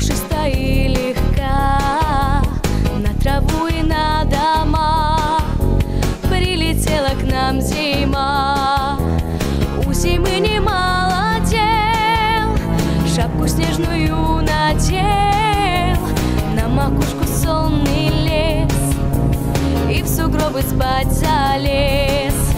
пушиста и легка На траву и на дома Прилетела к нам зима. У зимы немало дел Шапку снежную надел. На макушку сонный лес И в сугробы спать залез.